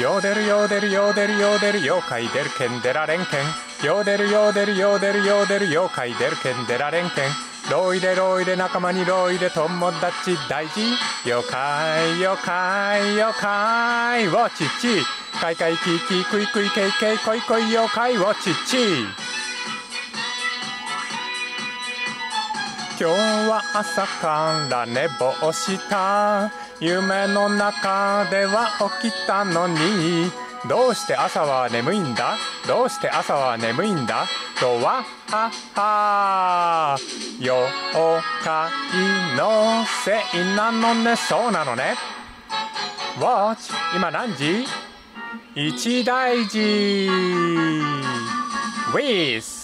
よでるよでるよでるよでる妖怪出るけん出られんけんよでるよでるよでるよでる妖怪出るけん出られんけんロイでロイで仲間にロイで友達大事。妖怪妖怪妖怪ウォチッチ。カイカイキキクイクイケイケイコイコイ妖怪ウォチッチ。今日は朝から寝坊した。夢の中では起きたのに。どうして朝は眠いんだ？どうして朝は眠いんだ？とははは妖怪のせいなのね。そうなのね。Watch 今何時？一大事。With